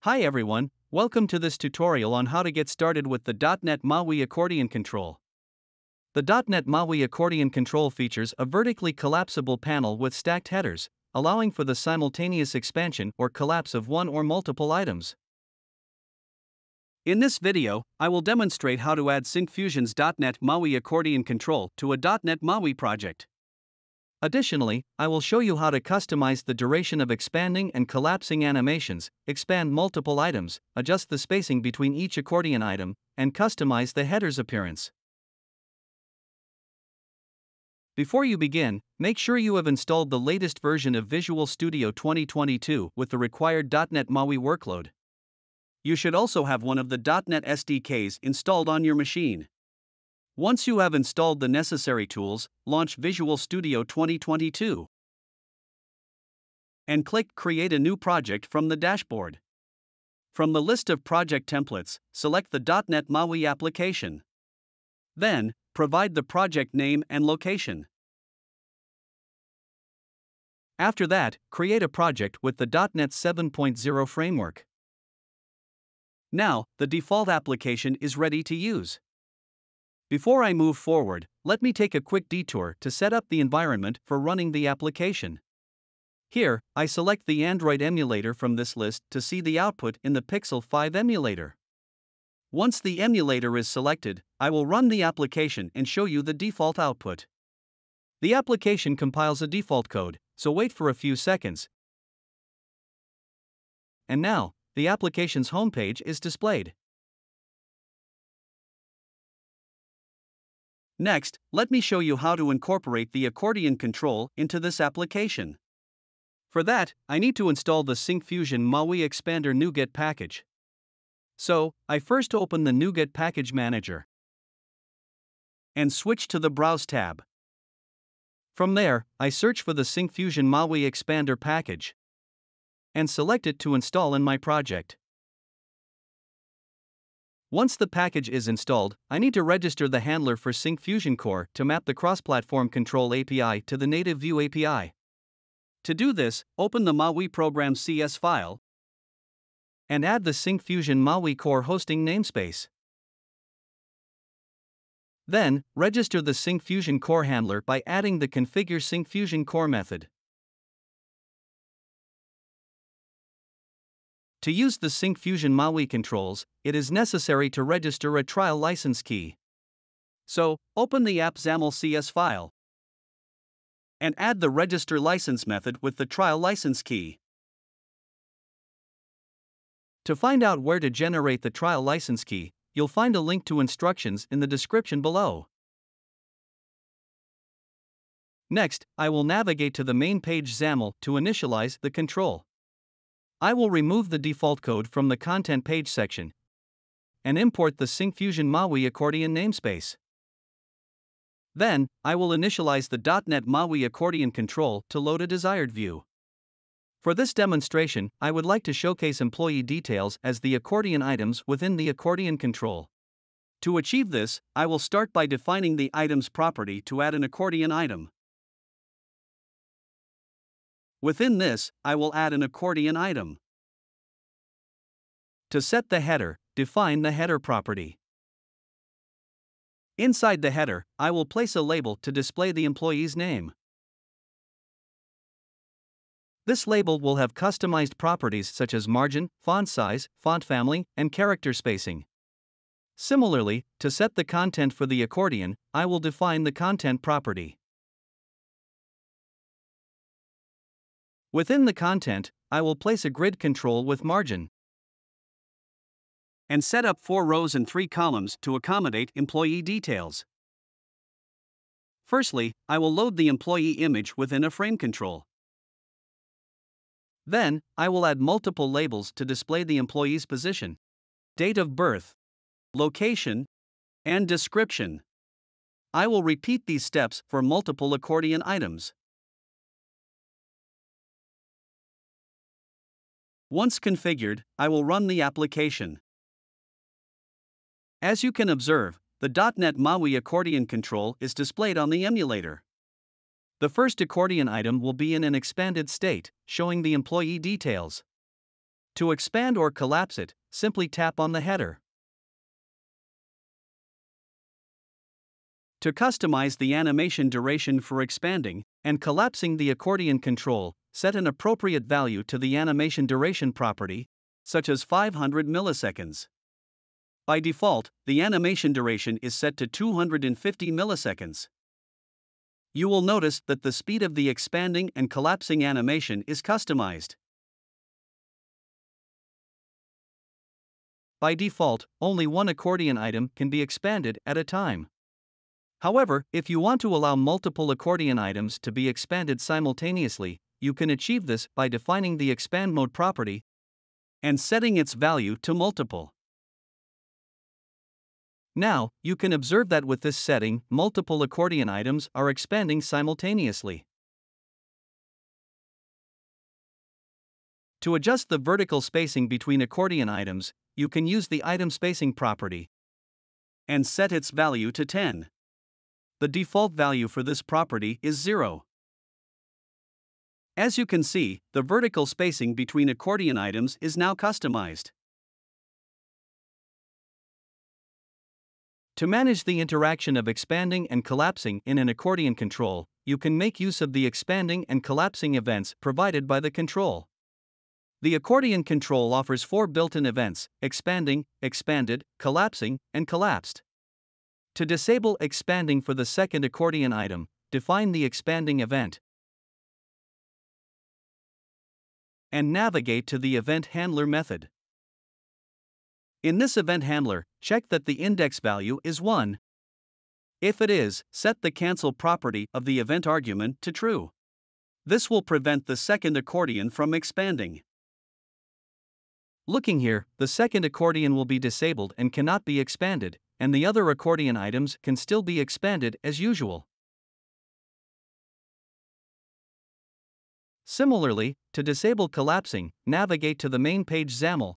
Hi everyone, welcome to this tutorial on how to get started with the .NET MAUI accordion control. The .NET MAUI accordion control features a vertically collapsible panel with stacked headers, allowing for the simultaneous expansion or collapse of one or multiple items. In this video, I will demonstrate how to add Syncfusion's .NET MAUI accordion control to a .NET MAUI project. Additionally, I will show you how to customize the duration of expanding and collapsing animations, expand multiple items, adjust the spacing between each accordion item, and customize the header's appearance. Before you begin, make sure you have installed the latest version of Visual Studio 2022 with the required .NET MAUI workload. You should also have one of the .NET SDKs installed on your machine. Once you have installed the necessary tools, launch Visual Studio 2022 and click Create a new project from the dashboard. From the list of project templates, select the .NET MAUI application. Then, provide the project name and location. After that, create a project with the .NET 7.0 framework. Now, the default application is ready to use. Before I move forward, let me take a quick detour to set up the environment for running the application. Here, I select the Android emulator from this list to see the output in the Pixel 5 emulator. Once the emulator is selected, I will run the application and show you the default output. The application compiles a default code, so wait for a few seconds. And now, the application's homepage is displayed. Next, let me show you how to incorporate the accordion control into this application. For that, I need to install the Syncfusion MAUI Expander NuGet package. So, I first open the NuGet Package Manager and switch to the Browse tab. From there, I search for the Syncfusion MAUI Expander package and select it to install in my project. Once the package is installed, I need to register the handler for Syncfusion Core to map the cross-platform control API to the native view API. To do this, open the MAUI program CS file and add the Syncfusion MAUI Core hosting namespace. Then, register the Syncfusion Core handler by adding the configure Syncfusion Core method. To use the Syncfusion MAUI controls, it is necessary to register a trial license key. So, open the app XAML CS file and add the register license method with the trial license key. To find out where to generate the trial license key, you'll find a link to instructions in the description below. Next, I will navigate to the main page XAML to initialize the control. I will remove the default code from the content page section and import the Syncfusion MAUI accordion namespace. Then, I will initialize the .NET MAUI accordion control to load a desired view. For this demonstration, I would like to showcase employee details as the accordion items within the accordion control. To achieve this, I will start by defining the items property to add an accordion item. Within this, I will add an accordion item. To set the header, define the header property. Inside the header, I will place a label to display the employee's name. This label will have customized properties such as margin, font size, font family, and character spacing. Similarly, to set the content for the accordion, I will define the content property. Within the content, I will place a grid control with margin and set up four rows and three columns to accommodate employee details. Firstly, I will load the employee image within a frame control. Then, I will add multiple labels to display the employee's position, date of birth, location, and description. I will repeat these steps for multiple accordion items. Once configured, I will run the application. As you can observe, the .NET MAUI accordion control is displayed on the emulator. The first accordion item will be in an expanded state, showing the employee details. To expand or collapse it, simply tap on the header. To customize the animation duration for expanding and collapsing the accordion control, set an appropriate value to the animation duration property, such as 500 milliseconds. By default, the animation duration is set to 250 milliseconds. You will notice that the speed of the expanding and collapsing animation is customized. By default, only one accordion item can be expanded at a time. However, if you want to allow multiple accordion items to be expanded simultaneously, you can achieve this by defining the expand mode property and setting its value to multiple. Now, you can observe that with this setting, multiple accordion items are expanding simultaneously. To adjust the vertical spacing between accordion items, you can use the item spacing property and set its value to 10. The default value for this property is 0. As you can see, the vertical spacing between accordion items is now customized. To manage the interaction of expanding and collapsing in an accordion control, you can make use of the expanding and collapsing events provided by the control. The accordion control offers four built in events expanding, expanded, collapsing, and collapsed. To disable expanding for the second accordion item, define the expanding event. And navigate to the event handler method. In this event handler, check that the index value is 1. If it is, set the cancel property of the event argument to true. This will prevent the second accordion from expanding. Looking here, the second accordion will be disabled and cannot be expanded, and the other accordion items can still be expanded as usual. Similarly, to disable collapsing, navigate to the main page XAML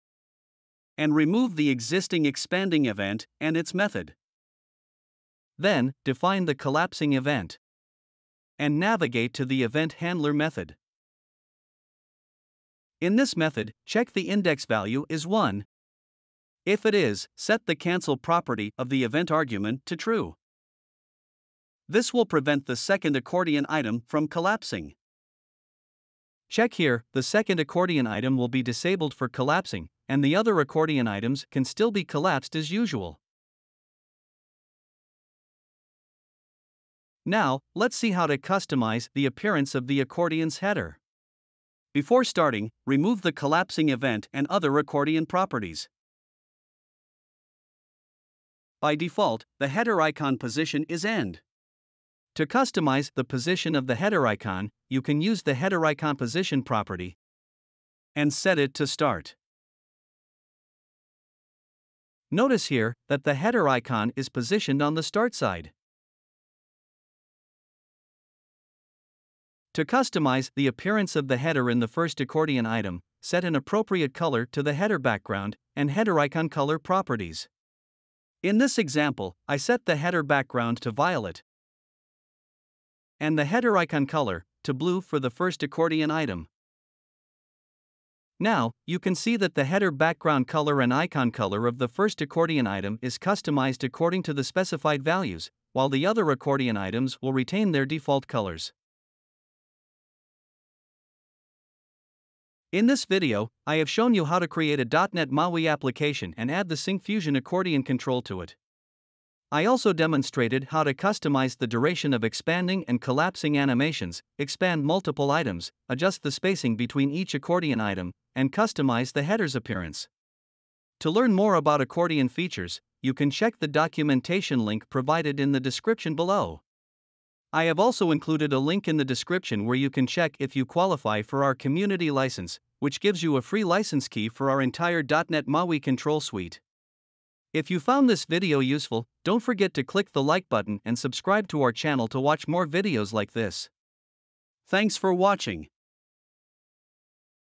and remove the existing expanding event and its method. Then, define the collapsing event and navigate to the event handler method. In this method, check the index value is 1. If it is, set the cancel property of the event argument to true. This will prevent the second accordion item from collapsing. Check here, the second accordion item will be disabled for collapsing, and the other accordion items can still be collapsed as usual. Now, let's see how to customize the appearance of the accordion's header. Before starting, remove the collapsing event and other accordion properties. By default, the header icon position is end. To customize the position of the header icon, you can use the header icon position property and set it to start. Notice here that the header icon is positioned on the start side. To customize the appearance of the header in the first accordion item, set an appropriate color to the header background and header icon color properties. In this example, I set the header background to violet and the header icon color to blue for the first accordion item. Now, you can see that the header background color and icon color of the first accordion item is customized according to the specified values, while the other accordion items will retain their default colors. In this video, I have shown you how to create a .NET MAUI application and add the Syncfusion accordion control to it. I also demonstrated how to customize the duration of expanding and collapsing animations, expand multiple items, adjust the spacing between each accordion item, and customize the header's appearance. To learn more about accordion features, you can check the documentation link provided in the description below. I have also included a link in the description where you can check if you qualify for our community license, which gives you a free license key for our entire .NET MAUI control suite. If you found this video useful, don't forget to click the like button and subscribe to our channel to watch more videos like this. Thanks for watching.